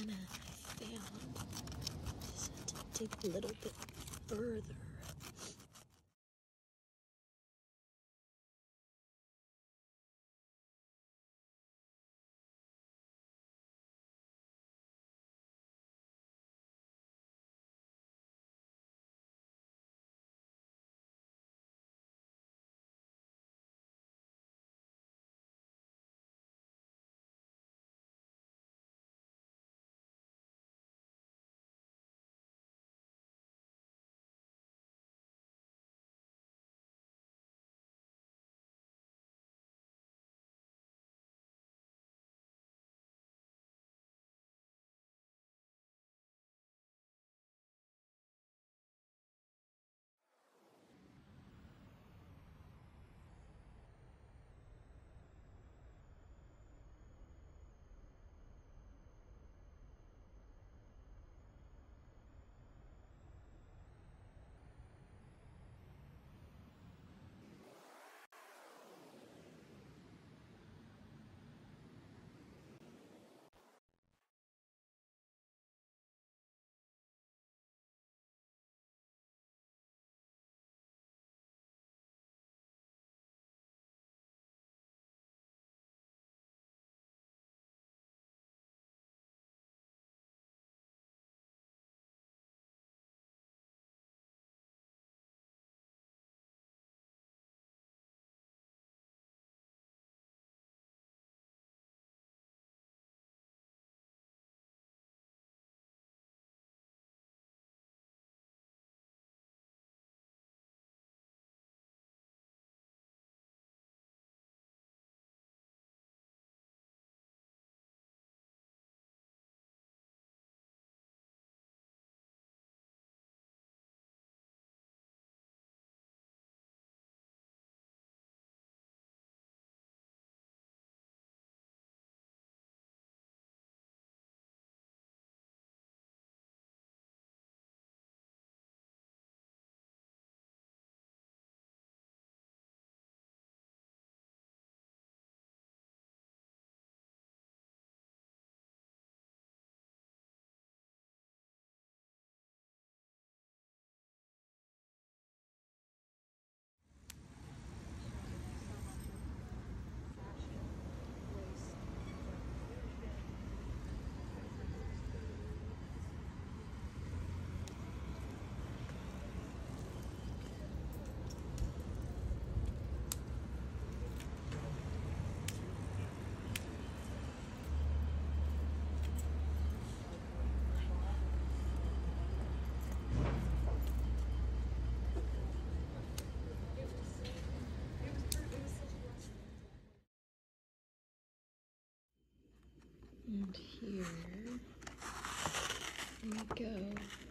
gonna fail. Just have to dig a little bit further And here we go.